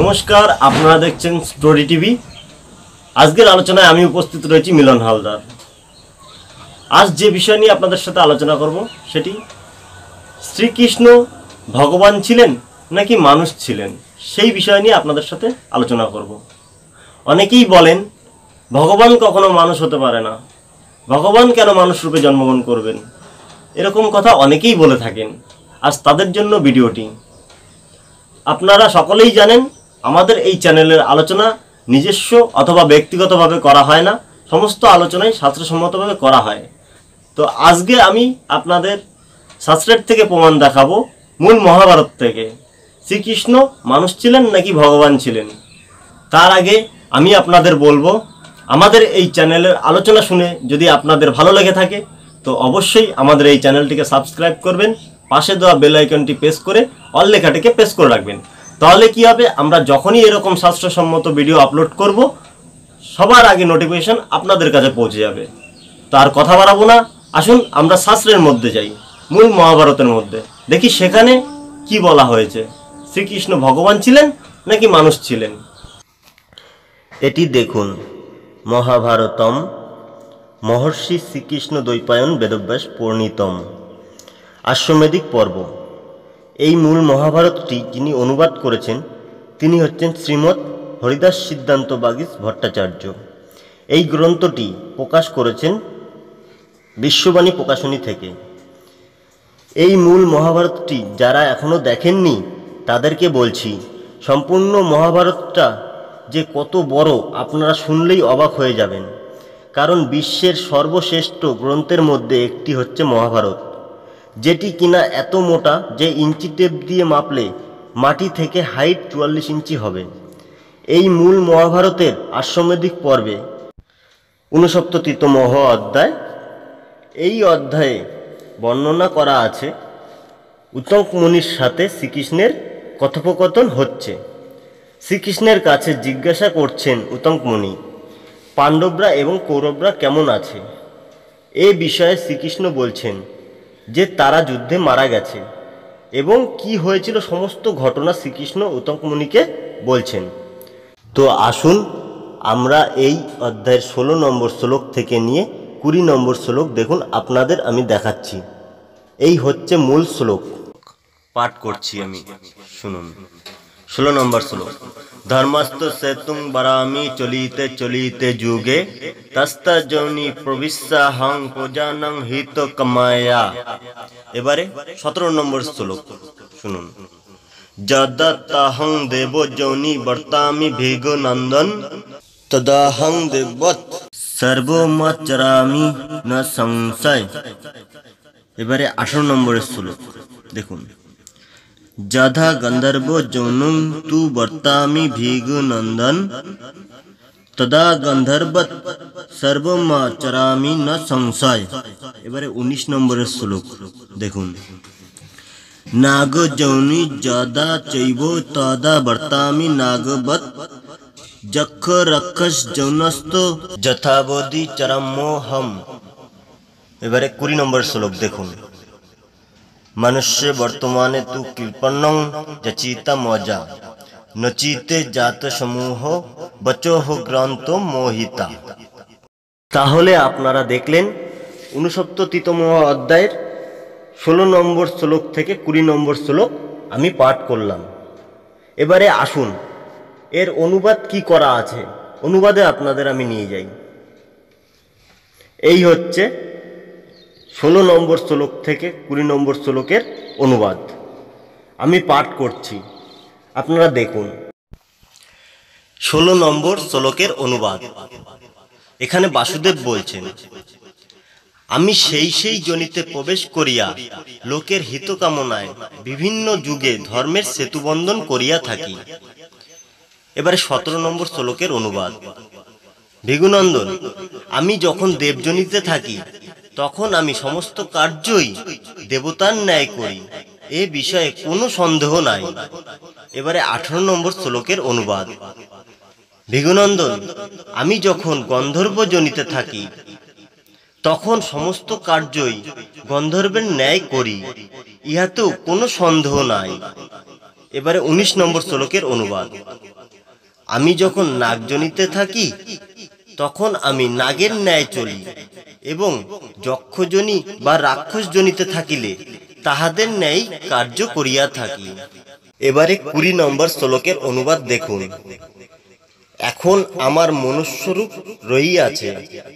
নমস্কার, আপনারা দেখছেন স্টোরি টিভি আজকের আলোচনায় আমি উপস্থিত রয়েছি মিলন হালদার। আজ যে বিষয় নিয়ে আপনাদের সাথে আলোচনা করব, সেটি শ্রীকৃষ্ণ ভগবান ছিলেন নাকি মানুষ ছিলেন, সেই বিষয় নিয়ে আপনাদের সাথে আলোচনা করব। অনেকেই বলেন, ভগবান কখনো মানুষ হতে পারে না। ভগবান কেন মানুষ রূপে জন্মগ্রহণ করবেন? এরকম কথা অনেকেই বলে থাকেন। আজ তাদের জন্য ভিডিওটি। আপনারা সকলেই জানেন আমাদের এই চ্যানেলের আলোচনা নিজস্ব অথবা ব্যক্তিগতভাবে করা হয় না। সমস্ত আলোচনাই শাস্ত্রসম্মতভাবে করা হয়। তো আজকে আমি আপনাদের শাস্ত্রের থেকে প্রমাণ দেখাবো মূল মহাভারত থেকে। শ্রীকৃষ্ণ মানুষ ছিলেন নাকি ভগবান ছিলেন? তার আগে আমি আপনাদের বলব, আমাদের এই চ্যানেলের আলোচনা শুনে যদি আপনাদের ভালো লেগে থাকে, তো অবশ্যই আমাদের এই চ্যানেলটিকে সাবস্ক্রাইব করবেন, পাশে দেওয়া বেল আইকনটি প্রেস করে অল লেখাটিকে প্রেস করে রাখবেন। তাহলে কি হবে? আমরা যখনই এরকম শাস্ত্রসম্মত ভিডিও আপলোড করব, সবার আগে নোটিফিকেশন আপনাদের কাছে পৌঁছে যাবে। তো আর কথা বাড়াবো না। আসুন, আমরা শাস্ত্রের মধ্যে যাই, মূল মহাভারতের মধ্যে। দেখি সেখানে কি বলা হয়েছে। শ্রীকৃষ্ণ ভগবান ছিলেন নাকি মানুষ ছিলেন? এটি দেখুন। মহাভারতম মহর্ষি শ্রীকৃষ্ণ দ্বৈপায়ন বেদব্যাস পূর্ণিতম। আশ্বমেধিক পর্ব। এই মূল মহাভারতটি যিনি অনুবাদ করেছেন, তিনি হচ্ছেন শ্রীমৎ হরিদাস সিদ্ধান্ত বাগিস ভট্টাচার্য। এই গ্রন্থটি প্রকাশ করেছেন বিশ্ববাণী প্রকাশনী থেকে। এই মূল মহাভারতটি যারা এখনও দেখেননি, তাদেরকে বলছি, সম্পূর্ণ মহাভারতটা যে কত বড়, আপনারা শুনলেই অবাক হয়ে যাবেন। কারণ বিশ্বের সর্বশ্রেষ্ঠ গ্রন্থের মধ্যে একটি হচ্ছে মহাভারত। যেটি কিনা এত মোটা যে ইঞ্চি টেপ দিয়ে মাপলে মাটি থেকে হাইট চুয়াল্লিশ ইঞ্চি হবে। এই মূল মহাভারতের আশ্বমেধিক পর্বে ঊনসপ্ততিতম অধ্যায়। এই অধ্যায়ে বর্ণনা করা আছে উত্তম মুনির সাথে শ্রীকৃষ্ণের কথোপকথন হচ্ছে। শ্রীকৃষ্ণের কাছে জিজ্ঞাসা করছেন উতঙ্ক পাণ্ডবরা এবং কৌরবরা কেমন আছে? এ বিষয়ে শ্রীকৃষ্ণ বলছেন যে তারা যুদ্ধে মারা গেছে। এবং কি হয়েছিল সমস্ত ঘটনা শ্রীকৃষ্ণ উতঙ্ক বলছেন। তো আসুন, আমরা এই অধ্যায়ের ষোলো নম্বর শ্লোক থেকে নিয়ে কুড়ি নম্বর শ্লোক দেখুন, আপনাদের আমি দেখাচ্ছি। এই হচ্ছে মূল শ্লোক। পাঠ করছি আমি, শুনুন। ষোলো নম্বর শ্লোক। ধর্মস্থ সেতুং বারামি চলিতে চলিতে যুগে তস্ত জনি হং প্রজানং হিত কমায়া। এবারে সতেরো নম্বর শ্লোক শুনুন। যদত্তাহং দেব বর্তামি ভিগ নন্দন। তদাহং দেবত সর্বমচরামি ন সংশয়। এবারে আঠারো নম্বরের শ্লোক। দেখুন। যথা গন্ধর্ব যৌনুং তু বর্তামি ভিগ নন্দন তদা গন্ধর্বত সর্বমচরামি ন সংশয় এবারে উনিশ নম্বরের শ্লোক দেখুন নাগ যৌনি যদা চৈব তদা বর্তামি নাগবত যক্ষ রক্ষস যৌনস্ত যথাবধি চরমোহম এবারে কুড়ি নম্বর শ্লোক দেখুন মনুষ্য বর্তমানে তু কৃপণং যচিতা মজা নচিতে জাত সমূহ বচোহ গ্রন্থ মোহিতা তাহলে আপনারা দেখলেন ঊনসপ্ততিতম অধ্যায়ের ষোলো নম্বর শ্লোক থেকে কুড়ি নম্বর শ্লোক আমি পাঠ করলাম। এবারে আসুন, এর অনুবাদ কি করা আছে? অনুবাদে আপনাদের আমি নিয়ে যাই। এই হচ্ছে ষোলো নম্বর শ্লোক থেকে কুড়ি নম্বর শ্লোকের অনুবাদ। আমি পাঠ করছি। আপনারা দেখুন। ষোলো নম্বর শ্লোকের অনুবাদ। এখানে বাসুদেব বলছেন, আমি সেই সেই জনিতে প্রবেশ করিয়া লোকের হিত কামনায় বিভিন্ন যুগে ধর্মের সেতুবন্ধন করিয়া থাকি। এবারে সতেরো নম্বর শ্লোকের অনুবাদ। ভিগুনন্দন, আমি যখন দেবজনিতে থাকি তখন আমি সমস্ত কার্যই দেবতার ন্যায় করি। এ বিষয়ে কোনো সন্দেহ নাই। এবারে আঠারো নম্বর শ্লোকের অনুবাদ। ভিগুনন্দন, আমি যখন গন্ধর্ব জনিতে থাকি, তখন সমস্ত কার্যই গন্ধর্বের ন্যায় করি। ইহাতেও কোনো সন্দেহ নাই। এবারে উনিশ নম্বর শ্লোকের অনুবাদ। আমি যখন নাগজনিতে থাকি, তখন আমি নাগের ন্যায় চলি। এবং যক্ষজনী বা রাক্ষসজনিতে থাকিলে তাহাদের ন্যায় কার্য করিয়া থাকি। এবারে কুড়ি নম্বর শ্লোকের অনুবাদ দেখুন। এখন আমার মনুষ্যরূপ রহিয়াছে,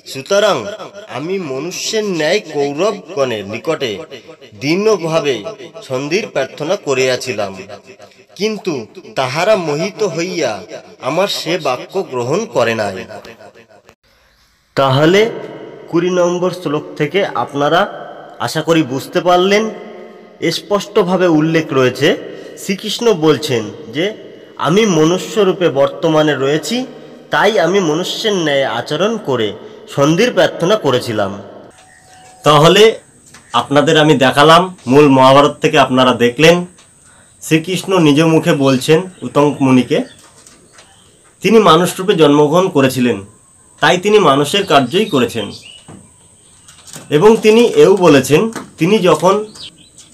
সুতরাং আমি মনুষ্যের ন্যায় কৌরবগণের নিকটে দীর্ণভাবে সন্ধির প্রার্থনা করিয়াছিলাম। কিন্তু তাহারা মোহিত হইয়া আমার সে বাক্য গ্রহণ করে নাই। তাহলে কুড়ি নম্বর শ্লোক থেকে আপনারা আশা করি বুঝতে পারলেন। স্পষ্টভাবে উল্লেখ রয়েছে। শ্রীকৃষ্ণ বলছেন যে, আমি মনুষ্যরূপে বর্তমানে রয়েছি, তাই আমি মনুষ্যের ন্যায় আচরণ করে সন্ধির প্রার্থনা করেছিলাম। তাহলে আপনাদের আমি দেখালাম, মূল মহাভারত থেকে আপনারা দেখলেন। শ্রীকৃষ্ণ নিজ মুখে বলছেন উতঙ্ক মুনিকে, তিনি মানুষরূপে জন্মগ্রহণ করেছিলেন, তাই তিনি মানুষের কার্যই করেছেন। এবং তিনি এও বলেছেন, তিনি যখন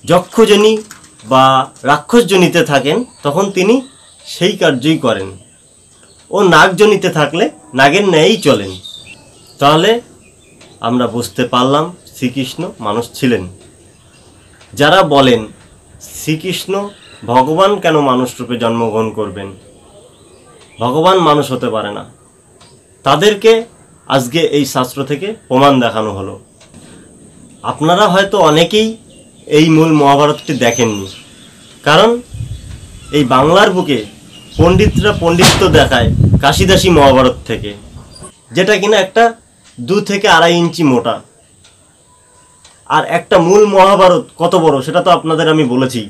যক্ষজনী বা রাক্ষসজনিতে থাকেন, তখন তিনি সেই কার্যই করেন। ও নাগজনিতে থাকলে নাগের ন্যায়ই চলেন। তাহলে আমরা বুঝতে পারলাম শ্রীকৃষ্ণ মানুষ ছিলেন। যারা বলেন, শ্রীকৃষ্ণ ভগবান কেন মানুষ রূপে জন্মগ্রহণ করবেন? ভগবান মানুষ হতে পারে না। তাদেরকে আজকে এই শাস্ত্র থেকে প্রমাণ দেখানো হলো। আপনারা হয়তো অনেকেই এই মূল মহাভারতটি দেখেননি। কারণ এই বাংলার বুকে পণ্ডিতরা পণ্ডিত্য দেখায় কাশিদাসী মহাভারত থেকে, যেটা কিনা একটা দু থেকে আড়াই ইঞ্চি মোটা। আর একটা মূল মহাভারত কত বড়, সেটা তো আপনাদের আমি বলেছি।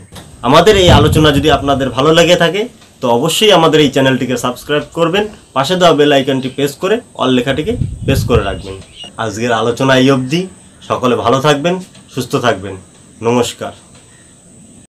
আমাদের এই আলোচনা যদি আপনাদের ভালো লেগে থাকে, তো অবশ্যই আমাদের এই চ্যানেলটিকে সাবস্ক্রাইব করবেন, পাশে দেওয়া বেল আইকনটি প্রেস করে অল লেখাটিকে প্রেস করে রাখবেন। আজকের আলোচনা এই অবধি। সকলে ভালো থাকবেন সুস্থ থাকবেন। নমস্কার।